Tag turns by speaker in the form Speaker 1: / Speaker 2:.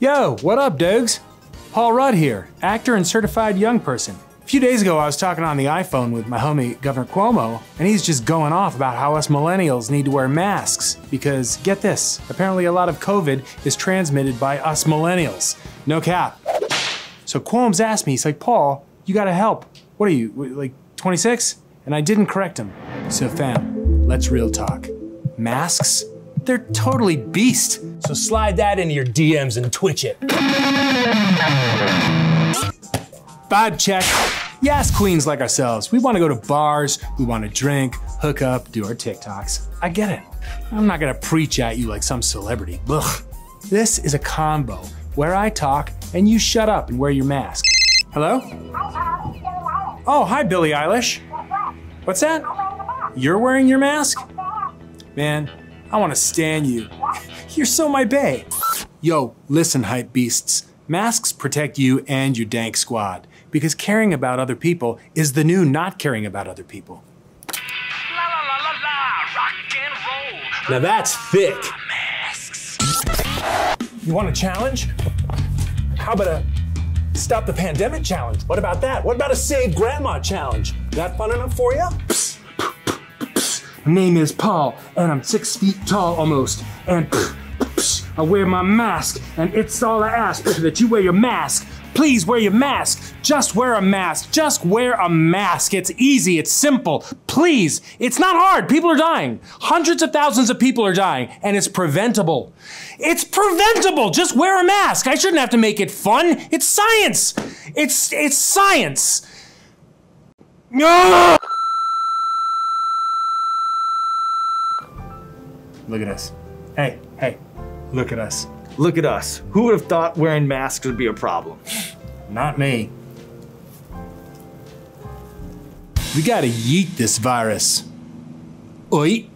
Speaker 1: Yo, what up, Dogs? Paul Rudd here, actor and certified young person. A few days ago, I was talking on the iPhone with my homie Governor Cuomo, and he's just going off about how us millennials need to wear masks because, get this, apparently a lot of COVID is transmitted by us millennials. No cap. So Cuomo's asked me, he's like, Paul, you gotta help. What are you, like 26? And I didn't correct him. So, fam, let's real talk. Masks? They're totally beast. So slide that into your DMs and twitch it. Vibe check. Yes, queens like ourselves. We want to go to bars, we want to drink, hook up, do our TikToks. I get it. I'm not gonna preach at you like some celebrity. Ugh. This is a combo where I talk and you shut up and wear your mask. Hello? Oh, hi, Billie Eilish. What's that? You're wearing your mask? Man, I want to stand you. You're so my bae. Yo, listen, hype beasts. Masks protect you and your dank squad because caring about other people is the new not caring about other people. Now that's thick. Masks. You want a challenge? How about a stop the pandemic challenge? What about that? What about a save grandma challenge? That fun enough for you? My name is Paul, and I'm six feet tall almost. And I wear my mask, and it's all I ask that you wear your mask. Please wear your mask. Just wear a mask. Just wear a mask. It's easy. It's simple. Please. It's not hard. People are dying. Hundreds of thousands of people are dying, and it's preventable. It's preventable. Just wear a mask. I shouldn't have to make it fun. It's science. It's it's science. Ah! Look at us. Hey, hey, look at us.
Speaker 2: Look at us. Who would have thought wearing masks would be a problem?
Speaker 1: Not me. We gotta yeet this virus. Oi.